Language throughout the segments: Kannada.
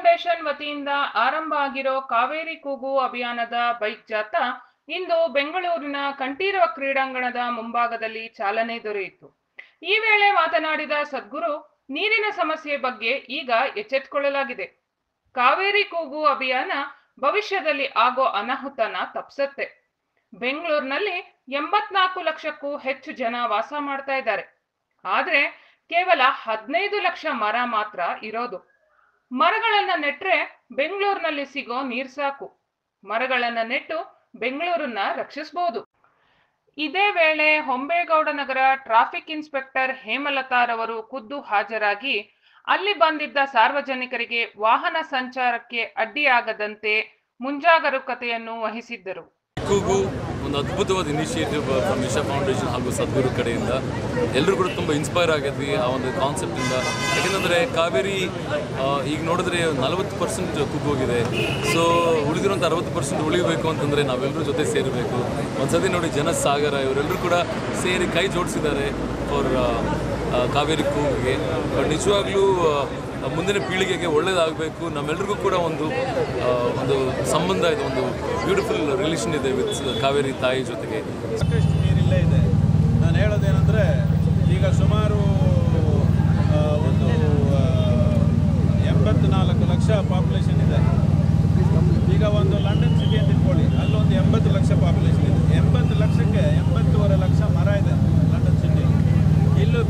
ಫೌಂಡೇಶನ್ ವತಿಯಿಂದ ಆರಂಭ ಆಗಿರೋ ಕಾವೇರಿ ಕೂಗು ಅಭಿಯಾನದ ಬೈಕ್ ಜಾಥಾ ಇಂದು ಬೆಂಗಳೂರಿನ ಕಂಠೀರವ ಕ್ರೀಡಾಂಗಣದ ಮುಂಭಾಗದಲ್ಲಿ ಚಾಲನೆ ದೊರೆಯಿತು. ಈ ವೇಳೆ ಮಾತನಾಡಿದ ಸದ್ಗುರು, ನೀರಿನ ಸಮಸ್ಯೆ ಬಗ್ಗೆ ಈಗ ಎಚ್ಚೆತ್ತುಕೊಳ್ಳಲಾಗಿದೆ ಕಾವೇರಿ ಕೂಗು ಅಭಿಯಾನ ಭವಿಷ್ಯದಲ್ಲಿ ಆಗೋ ಅನಾಹುತನ ತಪ್ಪಿಸತ್ತೆ ಬೆಂಗಳೂರಿನಲ್ಲಿ ಎಂಬತ್ನಾಲ್ಕು ಲಕ್ಷಕ್ಕೂ ಹೆಚ್ಚು ಜನ ವಾಸ ಮಾಡ್ತಾ ಇದ್ದಾರೆ. ಆದ್ರೆ ಕೇವಲ ಹದಿನೈದು ಲಕ್ಷ ಮರ ಮಾತ್ರ ಇರೋದು. ಮರಗಳನ್ನ ನೆಟ್ರೆ ಬೆಂಗಳೂರಿನಲ್ಲಿ ಸಿಗೋ ನೀರ್ ಸಾಕು. ಮರಗಳನ್ನ ನೆಟ್ಟು ಬೆಂಗಳೂರನ್ನ ರಕ್ಷಿಸಬಹುದು ಇದೇ ವೇಳೆ ಹೊಂಬೇಗೌಡ ನಗರ ಟ್ರಾಫಿಕ್ ಇನ್ಸ್ಪೆಕ್ಟರ್ ಹೇಮಲತಾರವರು ಖುದ್ದು ಹಾಜರಾಗಿ ಅಲ್ಲಿ ಬಂದಿದ್ದ ಸಾರ್ವಜನಿಕರಿಗೆ ವಾಹನ ಸಂಚಾರಕ್ಕೆ ಅಡ್ಡಿಯಾಗದಂತೆ ಮುಂಜಾಗರೂಕತೆಯನ್ನು ವಹಿಸಿದ್ದರು. ಒಂದು ಅದ್ಭುತವಾದ ಇನಿಷಿಯೇಟಿವ್ ಫ್ರಮ್ ಇಶಾ ಫೌಂಡೇಶನ್ ಹಾಗೂ ಸದ್ಗುರು ಕಡೆಯಿಂದ. ಎಲ್ಲರೂ ಕೂಡ ತುಂಬ ಇನ್ಸ್ಪೈರ್ ಆಗಿದ್ವಿ ಆ ಒಂದು ಕಾನ್ಸೆಪ್ಟಿಂದ ಯಾಕೆಂದರೆ ಕಾವೇರಿ ಈಗ ನೋಡಿದ್ರೆ ನಲವತ್ತು ಪರ್ಸೆಂಟ್ ಕುಗ್ಗೋಗಿದೆ ಸೊ ಉಳಿದಿರುವಂಥ ಅರವತ್ತು ಪರ್ಸೆಂಟ್ ಉಳಿಬೇಕು ಅಂತಂದರೆ ನಾವೆಲ್ಲರೂ ಜೊತೆ ಸೇರಬೇಕು. ಒಂದ್ಸತಿ ನೋಡಿ ಜನಸಾಗರ ಇವರೆಲ್ಲರೂ ಕೂಡ ಸೇರಿ ಕೈ ಜೋಡಿಸಿದ್ದಾರೆ ಫಾರ್ ಕಾವೇರಿ ಕೂಗಿಗೆ. ಬಟ್ ನಿಜವಾಗ್ಲೂ ಮುಂದಿನ ಪೀಳಿಗೆಗೆ ಒಳ್ಳೇದಾಗಬೇಕು. ನಮ್ಮೆಲ್ರಿಗೂ ಕೂಡ ಒಂದು ಒಂದು ಸಂಬಂಧ ಇದೆ, ಒಂದು ಬ್ಯೂಟಿಫುಲ್ ರಿಲೇಷನ್ ಇದೆ ವಿತ್ ಕಾವೇರಿ ತಾಯಿ ಜೊತೆಗೆ.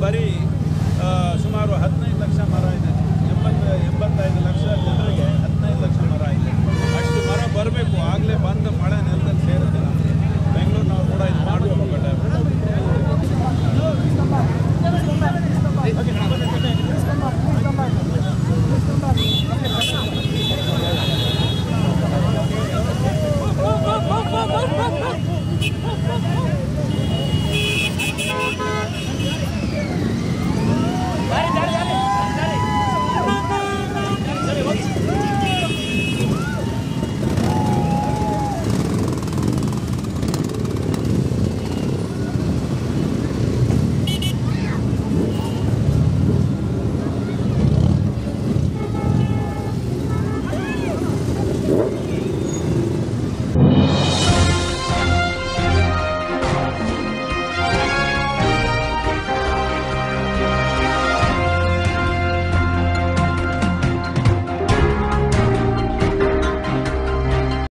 buddy.